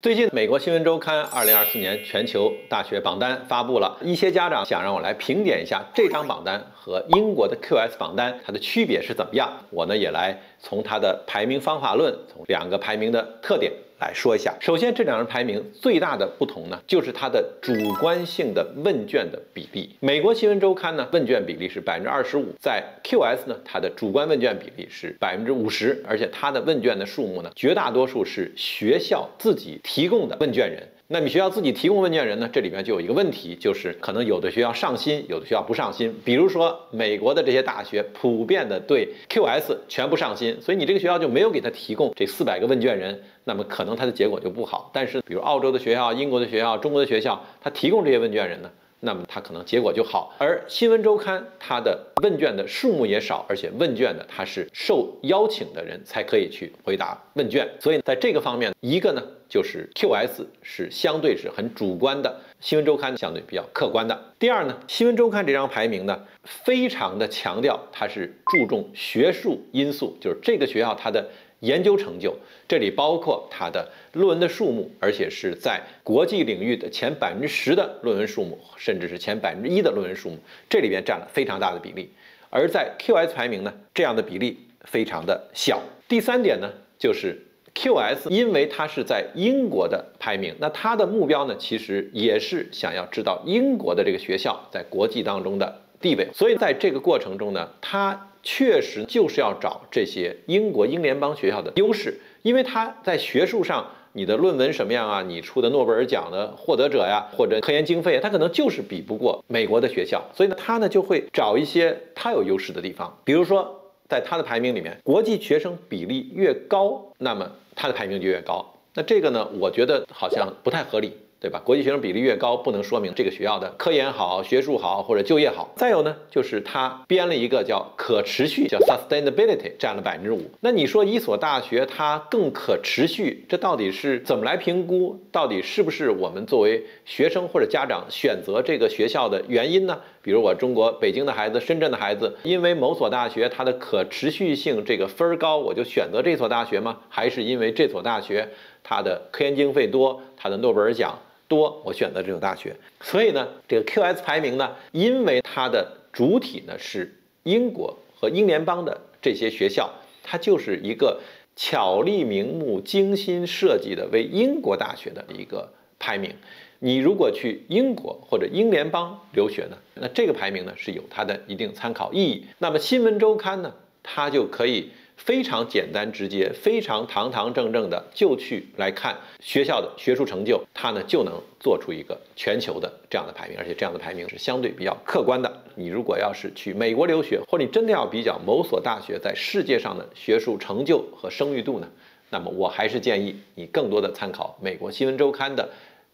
最近，美国新闻周刊二零二四年全球大学榜单发布了，一些家长想让我来评点一下这张榜单和英国的 QS 榜单它的区别是怎么样。我呢也来从它的排名方法论，从两个排名的特点。来说一下，首先这两人排名最大的不同呢，就是它的主观性的问卷的比例。美国新闻周刊呢，问卷比例是百分之二十五，在 QS 呢，它的主观问卷比例是百分之五十，而且它的问卷的数目呢，绝大多数是学校自己提供的问卷人。那你学校自己提供问卷人呢？这里面就有一个问题，就是可能有的学校上心，有的学校不上心。比如说美国的这些大学普遍的对 QS 全部上心，所以你这个学校就没有给他提供这四百个问卷人，那么可能他的结果就不好。但是比如澳洲的学校、英国的学校、中国的学校，他提供这些问卷人呢？那么它可能结果就好，而新闻周刊它的问卷的数目也少，而且问卷的它是受邀请的人才可以去回答问卷，所以在这个方面，一个呢就是 QS 是相对是很主观的，新闻周刊相对比较客观的。第二呢，新闻周刊这张排名呢，非常的强调它是注重学术因素，就是这个学校它的。研究成就，这里包括它的论文的数目，而且是在国际领域的前百分之十的论文数目，甚至是前百分之一的论文数目，这里边占了非常大的比例。而在 QS 排名呢，这样的比例非常的小。第三点呢，就是 QS 因为它是在英国的排名，那它的目标呢，其实也是想要知道英国的这个学校在国际当中的地位。所以在这个过程中呢，他。确实就是要找这些英国英联邦学校的优势，因为他在学术上，你的论文什么样啊？你出的诺贝尔奖的获得者呀，或者科研经费，他可能就是比不过美国的学校，所以呢，他呢就会找一些他有优势的地方，比如说在他的排名里面，国际学生比例越高，那么他的排名就越高。那这个呢，我觉得好像不太合理。对吧？国际学生比例越高，不能说明这个学校的科研好、学术好或者就业好。再有呢，就是他编了一个叫可持续，叫 sustainability，占了百分之五。那你说一所大学它更可持续，这到底是怎么来评估？到底是不是我们作为学生或者家长选择这个学校的原因呢？比如我中国北京的孩子、深圳的孩子，因为某所大学它的可持续性这个分儿高，我就选择这所大学吗？还是因为这所大学它的科研经费多，它的诺贝尔奖？多，我选择这种大学。所以呢，这个 QS 排名呢，因为它的主体呢是英国和英联邦的这些学校，它就是一个巧立名目、精心设计的为英国大学的一个排名。你如果去英国或者英联邦留学呢，那这个排名呢是有它的一定参考意义。那么新闻周刊呢，它就可以。非常简单直接，非常堂堂正正的就去来看学校的学术成就，它呢就能做出一个全球的这样的排名，而且这样的排名是相对比较客观的。你如果要是去美国留学，或你真的要比较某所大学在世界上的学术成就和声誉度呢，那么我还是建议你更多的参考美国新闻周刊的。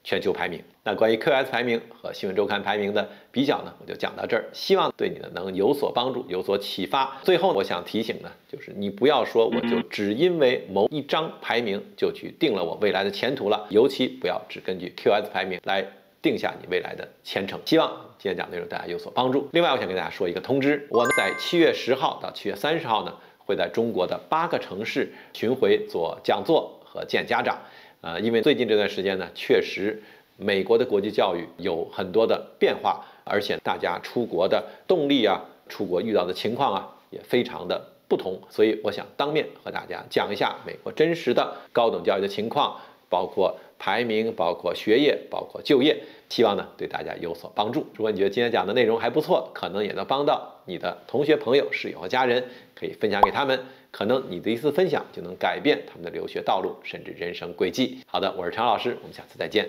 全球排名，那关于 QS 排名和新闻周刊排名的比较呢，我就讲到这儿，希望对你呢能有所帮助，有所启发。最后，我想提醒呢，就是你不要说我就只因为某一张排名就去定了我未来的前途了，尤其不要只根据 QS 排名来定下你未来的前程。希望今天讲内容大家有所帮助。另外，我想跟大家说一个通知，我呢在七月十号到七月三十号呢，会在中国的八个城市巡回做讲座和见家长。呃，因为最近这段时间呢，确实美国的国际教育有很多的变化，而且大家出国的动力啊，出国遇到的情况啊，也非常的不同，所以我想当面和大家讲一下美国真实的高等教育的情况，包括排名，包括学业，包括就业，希望呢对大家有所帮助。如果你觉得今天讲的内容还不错，可能也能帮到你的同学、朋友、室友和家人，可以分享给他们。可能你的一次分享就能改变他们的留学道路，甚至人生轨迹。好的，我是陈老师，我们下次再见。